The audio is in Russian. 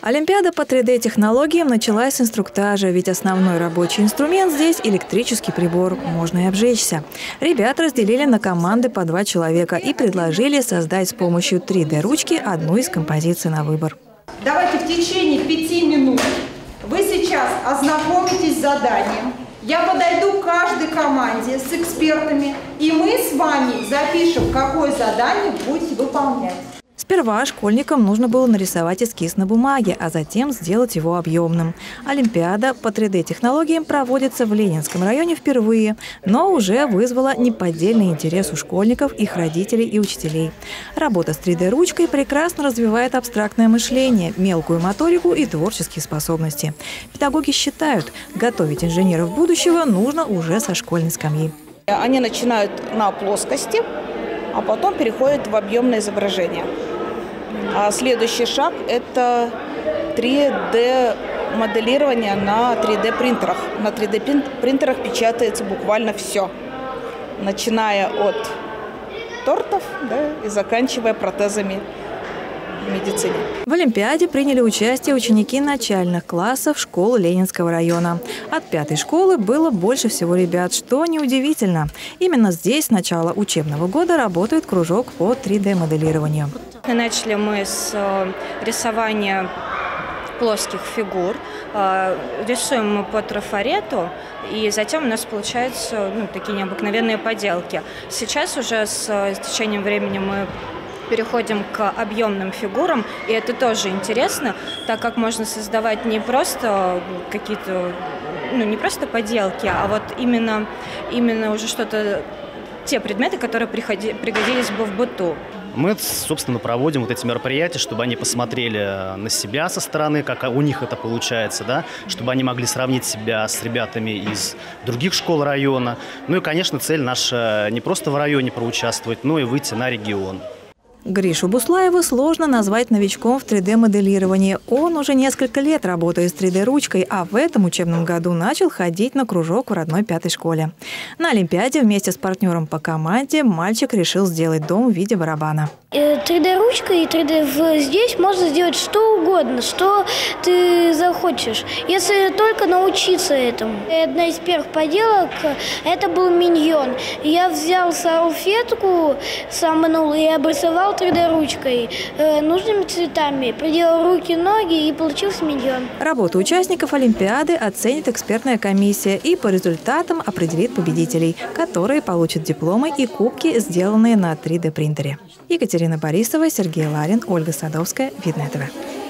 Олимпиада по 3D-технологиям началась с инструктажа, ведь основной рабочий инструмент здесь – электрический прибор. Можно и обжечься. Ребят разделили на команды по два человека и предложили создать с помощью 3D-ручки одну из композиций на выбор. Давайте в течение пяти минут вы сейчас ознакомитесь с заданием. Я подойду к каждой команде с экспертами, и мы с вами запишем, какое задание будете выполнять. Сперва школьникам нужно было нарисовать эскиз на бумаге, а затем сделать его объемным. Олимпиада по 3D-технологиям проводится в Ленинском районе впервые, но уже вызвала неподдельный интерес у школьников, их родителей и учителей. Работа с 3D-ручкой прекрасно развивает абстрактное мышление, мелкую моторику и творческие способности. Педагоги считают, готовить инженеров будущего нужно уже со школьной скамьи. Они начинают на плоскости, а потом переходят в объемное изображение. А следующий шаг – это 3D моделирование на 3D принтерах. На 3D принтерах печатается буквально все, начиная от тортов да, и заканчивая протезами медицине. В Олимпиаде приняли участие ученики начальных классов школы Ленинского района. От пятой школы было больше всего ребят, что неудивительно. Именно здесь с начала учебного года работает кружок по 3D-моделированию. Начали мы с э, рисования плоских фигур. Э, рисуем мы по трафарету, и затем у нас получаются ну, такие необыкновенные поделки. Сейчас уже с, с течением времени мы переходим к объемным фигурам, и это тоже интересно, так как можно создавать не просто какие-то, ну не просто поделки, а вот именно, именно уже что-то, те предметы, которые приходи, пригодились бы в быту. Мы, собственно, проводим вот эти мероприятия, чтобы они посмотрели на себя со стороны, как у них это получается, да, чтобы они могли сравнить себя с ребятами из других школ района. Ну и, конечно, цель наша не просто в районе проучаствовать, но и выйти на регион. Гришу Буслаева сложно назвать новичком в 3D-моделировании. Он уже несколько лет работает с 3D-ручкой, а в этом учебном году начал ходить на кружок в родной пятой школе. На Олимпиаде вместе с партнером по команде мальчик решил сделать дом в виде барабана. 3D-ручка э, и 3D здесь можно сделать что угодно, что ты захочешь, если только научиться этому. Одна из первых поделок – это был миньон. Я взял салфетку, сомнул и обрисовал 3D-ручкой э, нужными цветами, приделал руки, ноги и получился миньон. Работу участников Олимпиады оценит экспертная комиссия и по результатам определит победителей, которые получат дипломы и кубки, сделанные на 3D-принтере. Екатерина Борисова, Сергей Ларин, Ольга Садовская. Видное ТВ.